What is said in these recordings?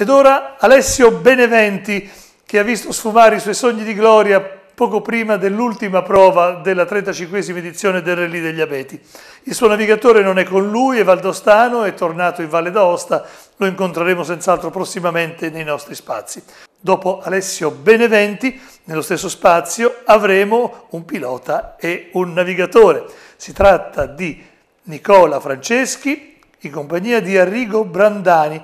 Ed ora Alessio Beneventi, che ha visto sfumare i suoi sogni di gloria poco prima dell'ultima prova della 35esima edizione del Rally degli Abeti. Il suo navigatore non è con lui, è valdostano, è tornato in Valle d'Aosta, lo incontreremo senz'altro prossimamente nei nostri spazi. Dopo Alessio Beneventi, nello stesso spazio, avremo un pilota e un navigatore. Si tratta di Nicola Franceschi in compagnia di Arrigo Brandani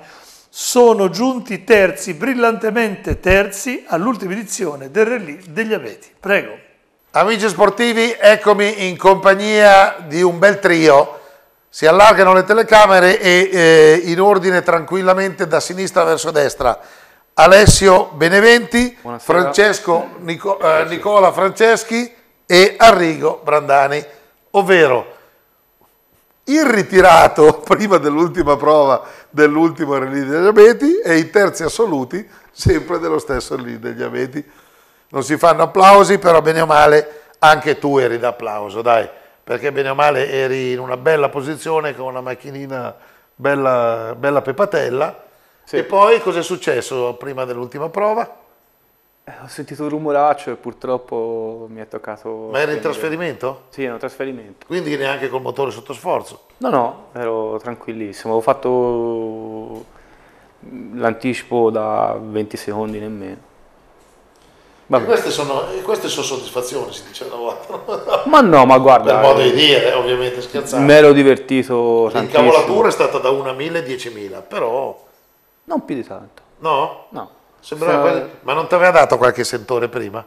sono giunti terzi, brillantemente terzi, all'ultima edizione del Rally degli Abeti. Prego. Amici sportivi, eccomi in compagnia di un bel trio. Si allargano le telecamere e eh, in ordine tranquillamente da sinistra verso destra. Alessio Beneventi, Buonasera. Francesco Nico, eh, Nicola Franceschi e Arrigo Brandani, ovvero il ritirato prima dell'ultima prova dell'ultimo rally degli abeti e i terzi assoluti sempre dello stesso rally degli abeti. Non si fanno applausi, però bene o male anche tu eri d'applauso, dai, perché bene o male eri in una bella posizione con una macchinina bella, bella pepatella. Sì. E poi cosa è successo prima dell'ultima prova? Eh, ho sentito un rumoraccio e purtroppo mi è toccato... Ma era in trasferimento? Sì, era in trasferimento. Quindi neanche col motore sotto sforzo? No, no, ero tranquillissimo. Avevo fatto l'anticipo da 20 secondi nemmeno. Queste sono, queste sono, soddisfazioni, si dice una volta. ma no, ma guarda... Per modo di dire, ovviamente, scherzando. Mi ero divertito tantissimo. L'incavolatura è stata da 1 a 1000 10.000, però... Non più di tanto. No? No. Sembrava quasi... Ma non ti aveva dato qualche sentore prima?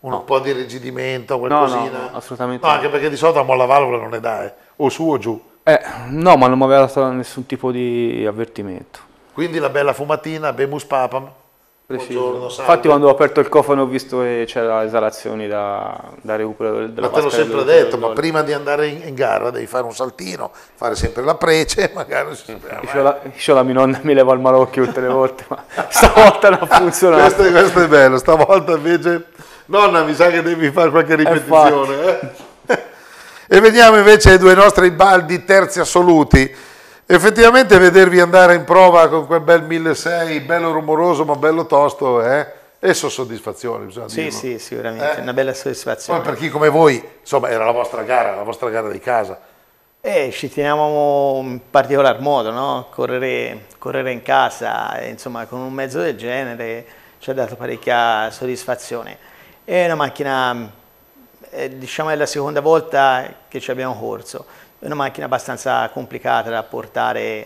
Un no. po' di rigidimento, qualcosina? No, no, assolutamente no. anche perché di solito a molla valvola non ne dà, eh. o su o giù. Eh, no, ma non mi aveva dato nessun tipo di avvertimento. Quindi la bella fumatina, bemus papam? Buongiorno, Infatti quando ho aperto il cofano ho visto che c'era esaltazioni da, da recupero della Ma te l'ho sempre detto, ma prima di andare in, in, gara devi fare un saltino, fare sempre la prece, magari si Io la, io la mia nonna mi leva il malocchio tutte le volte, ma stavolta non ha funzionato. questo, questo, è bello, stavolta invece... Nonna, mi sa che devi fare qualche ripetizione. Eh? e veniamo invece ai due nostri baldi terzi assoluti Effettivamente vedervi andare in prova con quel bel 1600, bello rumoroso ma bello tosto, eh? e sono soddisfazione, bisogna sì, dirlo. Sì, sicuramente, eh? una bella soddisfazione. Poi per chi come voi, insomma, era la vostra gara, la vostra gara di casa. Eh, ci teniamo in particolar modo, no? correre, correre, in casa, insomma, con un mezzo del genere ci ha dato parecchia soddisfazione. È una macchina, eh, diciamo, è la seconda volta che ci abbiamo corso è una macchina abbastanza complicata da portare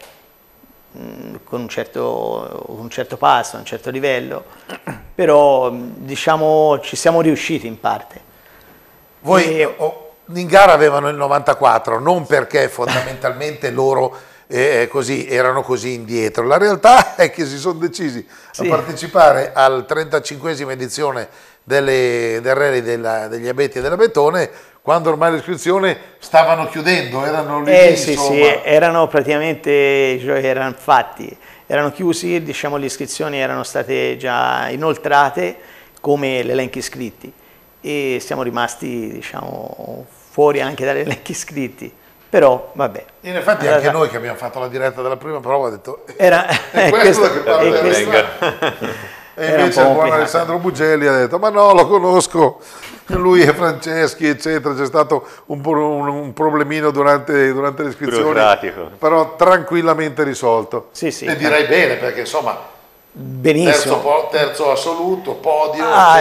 mh, mm, con, un certo, un certo passo, un certo livello, però diciamo ci siamo riusciti in parte. Voi e... oh, in gara avevano il 94, non perché fondamentalmente loro eh, così, erano così indietro, la realtà è che si sono decisi sì. a partecipare al 35esima edizione delle, del rally della, degli abeti e della Betone quando ormai l'iscrizione stavano chiudendo, erano lì. Eh, sì, sì, erano praticamente, cioè, erano fatti, erano chiusi, diciamo le iscrizioni erano state già inoltrate come l'elenco iscritti e siamo rimasti diciamo, fuori anche dagli elenchi iscritti. Però vabbè. In effetti allora, anche noi che abbiamo fatto la diretta della prima prova ho detto era, è questo, questo che parla E invece il buon Alessandro Bugelli ha detto ma no lo conosco, lui e Franceschi eccetera, c'è stato un, un, un problemino durante, durante le iscrizioni, però tranquillamente risolto. Sì, sì, e direi bene perché insomma Benissimo. Terzo, terzo, assoluto, podio, ah,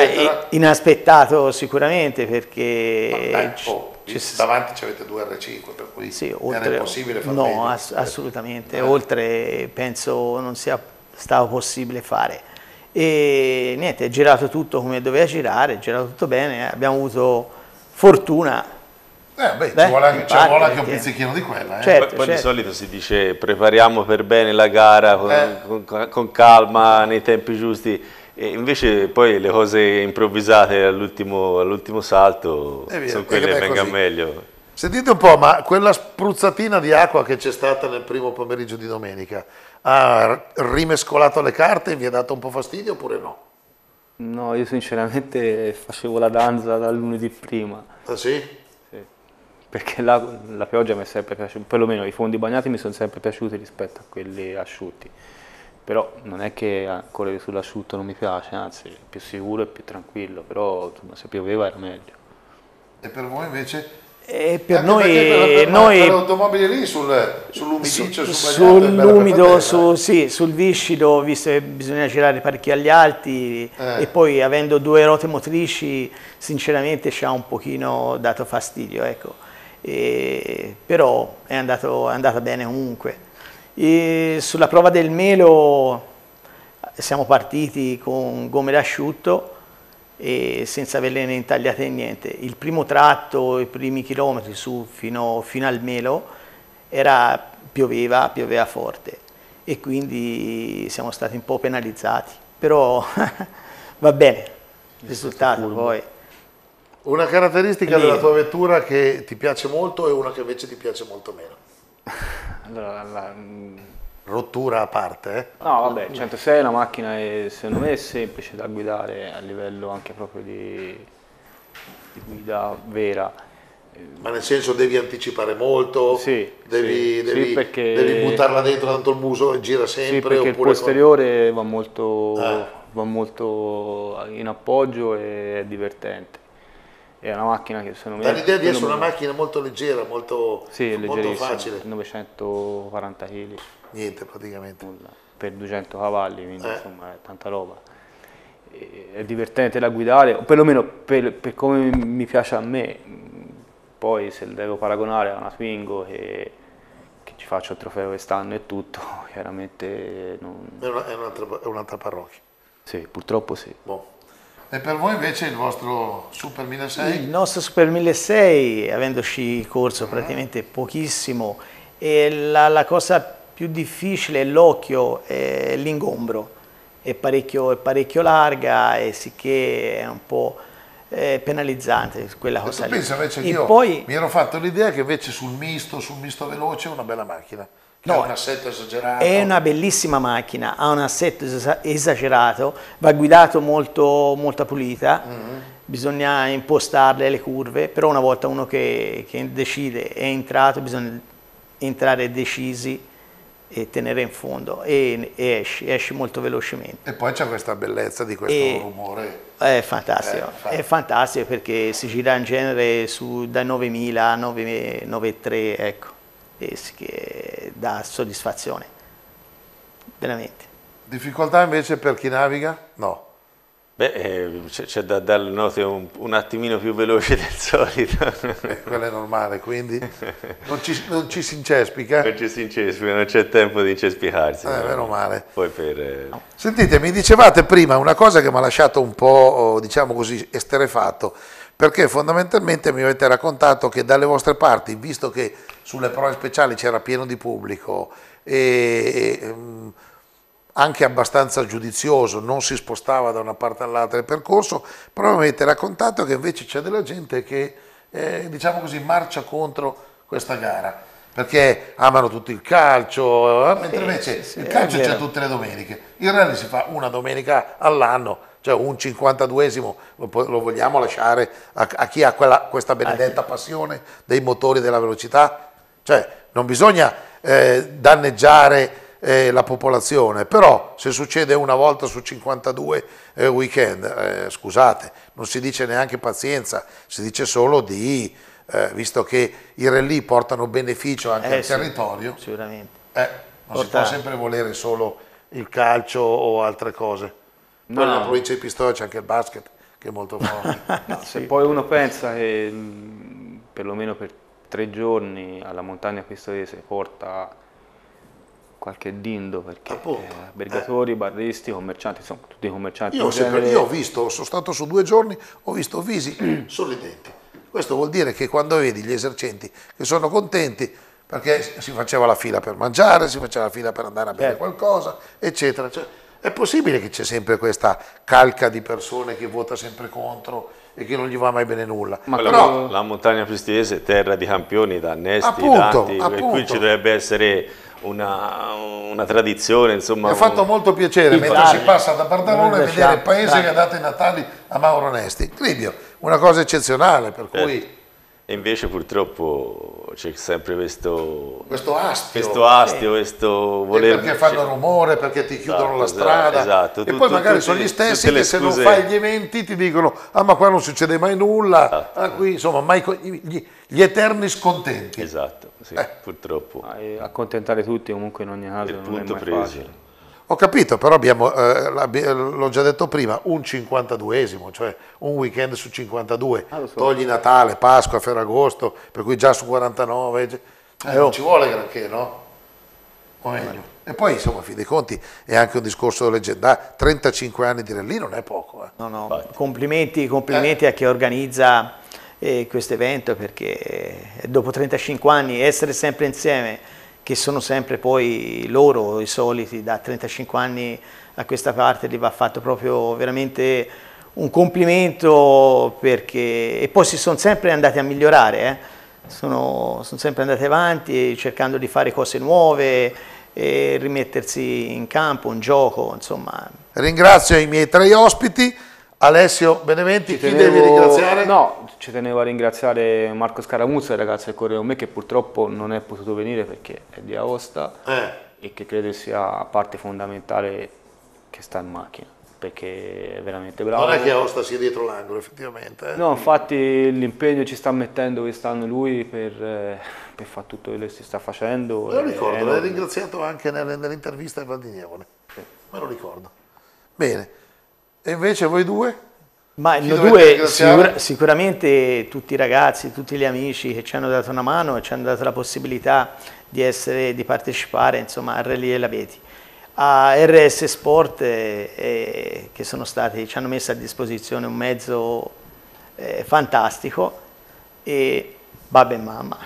Inaspettato sicuramente perché... Dai, oh, davanti ci avete due R5, per cui sì, oltre, era impossibile fare No, ass assolutamente, eh. oltre penso non sia stato possibile fare e niente, è girato tutto come doveva girare, è girato tutto bene, abbiamo avuto fortuna. Eh beh, beh ci vuole anche, ci vuole anche un pizzichino di quella. Eh? Certo, poi, poi certo. di solito si dice prepariamo per bene la gara con, eh. con, con calma, nei tempi giusti. E invece poi le cose improvvisate all'ultimo all salto sono quelle che vengono meglio. Sentite un po', ma quella spruzzatina di acqua che c'è stata nel primo pomeriggio di domenica, ha rimescolato le carte e vi ha dato un po' fastidio oppure no? No, io sinceramente facevo la danza dal lunedì prima. Ah sì? Sì, perché la, la pioggia mi è sempre piaciuta, perlomeno i fondi bagnati mi sono sempre piaciuti rispetto a quelli asciutti. però non è che correre sull'asciutto non mi piace, anzi è più sicuro e più tranquillo, però se pioveva era meglio. E per voi invece? E per Anche noi, per, per, noi per l'automobile lì sul, sull'umidiccio, su- sull'umido, per su, sì, sul viscido, visto che bisogna girare parecchio agli alti Eh. e poi avendo due ruote motrici, sinceramente ci ha un pochino dato fastidio, ecco. E- però è, andato, è andata bene comunque. E sulla prova del melo siamo partiti con gomme d'asciutto e senza averle intagliate niente. Il primo tratto, i primi chilometri su fino, fino al melo, era, pioveva, pioveva forte e quindi siamo stati un po' penalizzati, però va bene, il risultato poi. Una caratteristica Lì. della tua vettura che ti piace molto e una che invece ti piace molto meno. Allora, la- mm, Rottura a parte, no vabbè, il 106 è una macchina che secondo me è semplice da guidare a livello anche proprio di, di guida vera. Ma nel senso devi anticipare molto, Sì, devi, sì, devi- sì, perché- devi buttarla dentro tanto il muso e gira Sì, sempre. perché il posteriore va molto, Eh. va molto in appoggio e è divertente. È una macchina che secondo me... Dà l'idea di essere una macchina molto leggera, molto, Sì, molto facile. 940 kg, Niente praticamente. nulla, per 200 cavalli, quindi Eh. insomma è tanta roba. È divertente da guidare, o perlomeno per, per come mi piace a me. Poi se devo paragonare a una Twingo che, che ci faccio il trofeo quest'anno e tutto, chiaramente non... È, una- è un'altra, è un'altra parrocchia. Sì, purtroppo sì. Boh. E per voi invece il vostro Super 1006? Il nostro Super 1006, avendoci corso praticamente pochissimo, e la, la cosa più difficile è l'occhio, è l'ingombro, è parecchio, è parecchio larga e sicché è un po' eh, penalizzante quella E cosa lì. pensa invece che E io poi, mi ero fatto l'idea che invece sul misto, sul misto veloce è una bella macchina. No, ha un assetto esagerato. È una bellissima macchina, ha un assetto esa- esagerato, va guidato molto, molto pulita, bisogna impostarle le curve, però una volta uno che, che decide è entrato, bisogna entrare decisi e tenere in fondo e, e esci, esci molto velocemente. E poi c'è questa bellezza di questo E- rumore. È fantastico, Eh, è fantastico perché si gira in genere su, dai 9000 a 9 9,3, ecco, e che dà soddisfazione, veramente. Difficoltà invece per chi naviga? No. Beh, eh, c'è, da dare note un, un attimino più veloci del solito. Eh, quello è normale, quindi non ci, non ci si incespica. non ci si incespica, non c'è tempo di incespicarsi. Eh, no? meno male. Poi per... eh, Sentite, mi dicevate prima una cosa che mi ha lasciato un po', oh, diciamo così, esterefatto, perché fondamentalmente mi avete raccontato che dalle vostre parti, visto che sulle prove speciali c'era pieno di pubblico e, e, mm, anche abbastanza giudizioso, non si spostava da una parte all'altra del percorso, però mi avete raccontato che invece c'è della gente che, eh, diciamo così, marcia contro questa gara. Perché amano tutto il calcio, eh, mentre Sì, invece sì, il calcio c'è tutte le domeniche. Il rally si fa una domenica all'anno, cioè un 52esimo lo, lo vogliamo lasciare a, a chi ha quella- questa benedetta passione dei motori della velocità? Cioè non bisogna eh, danneggiare eh, la popolazione, però se succede una volta su 52 eh, weekend, eh, scusate, non si dice neanche pazienza, si dice solo di, eh, visto che i rally portano beneficio anche Eh, al sì, territorio, Sicuramente. eh, non si Porta- può sempre volere solo il calcio o altre cose. Poi No, nella no. provincia di Pistoia c'è anche il basket, che è molto forte. No, Se poi uno pensa che mh, perlomeno per tre giorni alla montagna pistoiese porta qualche dindo perché Appunto, eh, albergatori, barristi, commercianti, insomma tutti i commercianti Io, sempre- genere- io ho visto, sono stato su due giorni, ho visto visi sorridenti. Questo vuol dire che quando vedi gli esercenti che sono contenti, perché si faceva la fila per mangiare, si faceva la fila per andare a bere Certo. qualcosa, eccetera. Cioè, è possibile che c'è sempre questa calca di persone che vota sempre contro e che non gli va mai bene nulla. Ma Però, la montagna pistoiese è terra di campioni da Nesti, Appunto, tanti, e appunto. qui ci dovrebbe essere una, una tradizione, insomma. Mi ha fatto un- molto piacere mentre si passa da Bardalone Grande vedere il paese che ha dato i Natali a Mauro Nesti. Cribio, una cosa eccezionale, per cui E invece purtroppo c'è sempre questo, questo astio, questo, astio, questo voler... perché fanno rumore, perché ti chiudono Esatto, la strada esatto. e Tu- poi magari tutti- sono gli stessi che se non fai gli eventi ti dicono ah ma qua non succede mai nulla, Esatto. ah, qui insomma mai gli, gli eterni scontenti. Esatto, sì, Eh. purtroppo. Ma, eh, accontentare tutti comunque in ogni caso Il non è punto mai preso. facile. Ho capito, però abbiamo, eh, l'ho già detto prima, un 52esimo, cioè un weekend su 52, Ah, so. togli Natale, Pasqua, Ferragosto, per cui già su 49, eh, oh. non ci vuole granché, no? O meglio. E poi insomma, a fin dei conti, è anche un discorso leggendario, 35 anni di rally non è poco. eh. No, no, complimenti, complimenti a chi organizza eh, questo evento perché eh, dopo 35 anni essere sempre insieme, che sono sempre poi loro i soliti, da 35 anni a questa parte gli va fatto proprio veramente un complimento perché e poi si sono sempre andati a migliorare, eh. sono, sono sempre andati avanti cercando di fare cose nuove e rimettersi in campo, un gioco, insomma Ringrazio i miei tre ospiti, Alessio Beneventi, chi Tenevo- devi ringraziare? No, ci tenevo a ringraziare Marco Scaramuzza, il ragazzo del corre con me, che purtroppo non è potuto venire perché è di Aosta Eh. e che credo sia parte fondamentale che sta in macchina, perché è veramente bravo. Non è che Aosta sia dietro l'angolo, effettivamente. eh. No, infatti l'impegno ci sta mettendo quest'anno lui per, eh, per fare tutto quello che si sta facendo. Me lo è ricordo, l'hai ringraziato anche nell'intervista a Valdinievole. Me lo ricordo. Bene. E invece voi due? Ma Chi noi due sicura- sicuramente tutti i ragazzi, tutti gli amici che ci hanno dato una mano e ci hanno dato la possibilità di, essere, di partecipare insomma, al Rally della Beti. A RS Sport eh, eh, che sono stati, ci hanno messo a disposizione un mezzo eh, fantastico e babbo e mamma.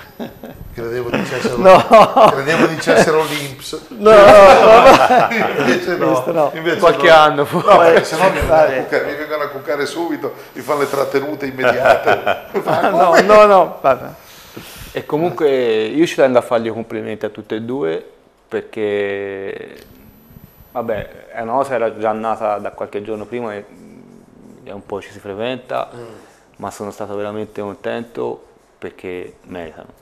Credevo dicessero, No. credevo dicessero l'Inps. No, no, invece no. No. Invece Qualche no. anno No, poi. perché sennò mi, vengono a Vabbè. cuccare- mi vengono a cuccare subito, mi fanno le trattenute immediate. No, no, no, vabbè. E comunque io ci tengo a fargli i complimenti a tutte e due perché vabbè, è una cosa era già nata da qualche giorno prima e mm, un po' ci si frequenta, ma sono stato veramente contento perché meritano.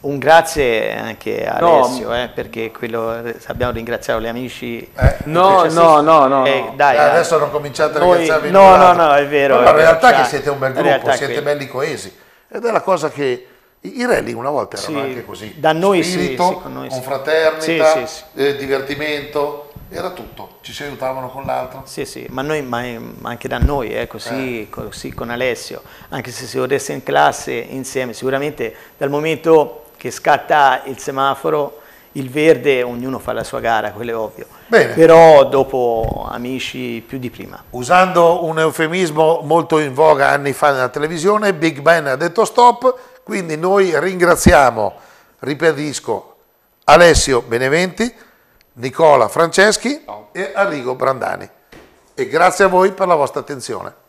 Un grazie anche a No, Alessio, eh, perché quello, abbiamo ringraziato gli amici. Eh, No, Cioè, sì, no, sì. no, no, Eh, no. dai, Eh, adesso non cominciate a Noi- ringraziarvi no, no, no, è vero, Ma la realtà è che cioè, siete un bel gruppo, siete belli coesi. Ed è la cosa che i rally una volta erano Sì, anche così. da noi sì, Spirito, sì, con noi sì. confraternita, Sì, sì, sì. eh, divertimento, era tutto. Ci si aiutavano con l'altro. Sì, sì, ma, noi, ma anche da noi, eh, così, così con Alessio, anche se si vorresse in classe insieme, sicuramente dal momento che scatta il semaforo, il verde, ognuno fa la sua gara, quello è ovvio. Bene. Però dopo amici più di prima. Usando un eufemismo molto in voga anni fa nella televisione, Big Ben ha detto stop, quindi noi ringraziamo, ripetisco, Alessio Beneventi, Nicola Franceschi e Arrigo Brandani. E grazie a voi per la vostra attenzione.